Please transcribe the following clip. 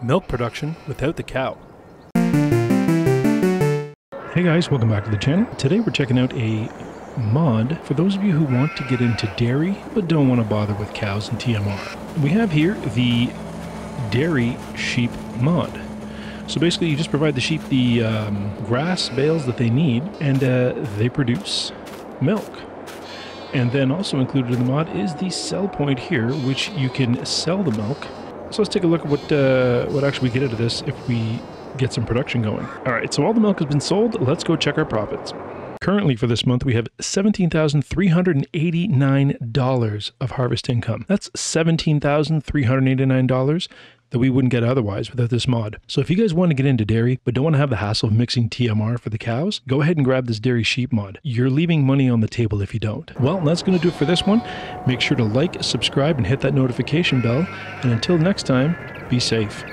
Milk production without the cow. Hey guys, welcome back to the channel. Today we're checking out a mod for those of you who want to get into dairy but don't want to bother with cows and TMR. We have here the dairy sheep mod. So basically you just provide the sheep the um, grass bales that they need and uh, they produce milk. And then also included in the mod is the sell point here, which you can sell the milk so let's take a look at what uh, what actually we get out of this if we get some production going. All right, so all the milk has been sold. Let's go check our profits. Currently, for this month, we have $17,389 of harvest income. That's $17,389 that we wouldn't get otherwise without this mod. So if you guys want to get into dairy but don't want to have the hassle of mixing TMR for the cows, go ahead and grab this dairy sheep mod. You're leaving money on the table if you don't. Well, that's going to do it for this one. Make sure to like, subscribe, and hit that notification bell. And until next time, be safe.